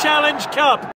Challenge Cup.